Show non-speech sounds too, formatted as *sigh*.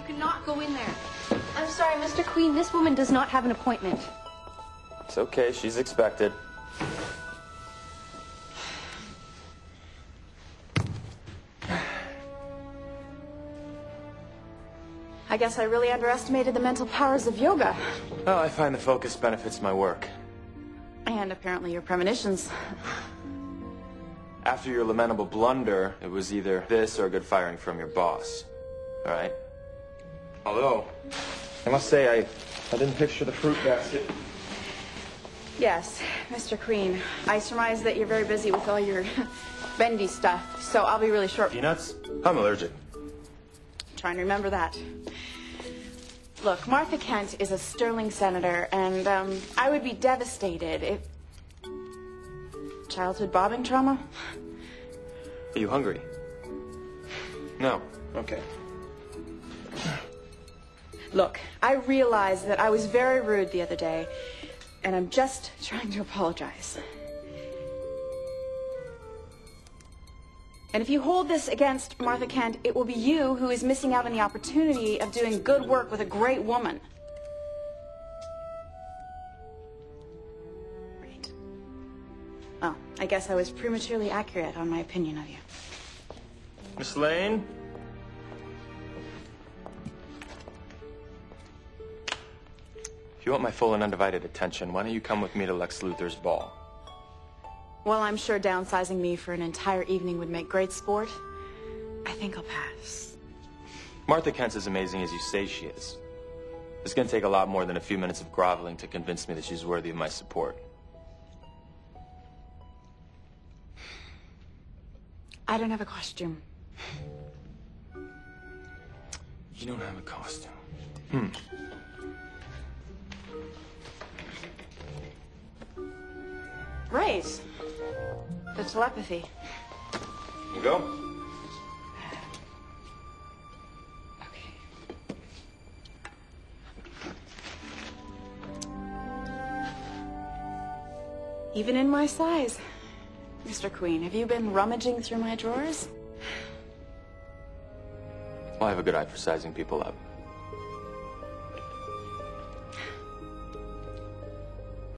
cannot go in there. I'm sorry, Mr. Queen, this woman does not have an appointment. It's okay, she's expected. I guess I really underestimated the mental powers of yoga. Well, I find the focus benefits my work. And apparently your premonitions. After your lamentable blunder, it was either this or a good firing from your boss. All right? Although, I must say, I, I didn't picture the fruit basket. Yes, Mr. Queen. I surmise that you're very busy with all your *laughs* bendy stuff, so I'll be really short. Peanuts? I'm allergic. Trying to remember that. Look, Martha Kent is a sterling senator, and um, I would be devastated if. Childhood bobbing trauma? Are you hungry? No. Okay. Look, I realize that I was very rude the other day, and I'm just trying to apologize. And if you hold this against Martha Kent, it will be you who is missing out on the opportunity of doing good work with a great woman. Right. Oh, I guess I was prematurely accurate on my opinion of you. Miss Lane? You want my full and undivided attention, why don't you come with me to Lex Luthor's ball? Well, I'm sure downsizing me for an entire evening would make great sport. I think I'll pass. Martha Kent's as amazing as you say she is. It's gonna take a lot more than a few minutes of groveling to convince me that she's worthy of my support. I don't have a costume. You don't have a costume. Hmm. Right. The telepathy. You go. Okay. Even in my size. Mr. Queen, have you been rummaging through my drawers? Well, I have a good eye for sizing people up.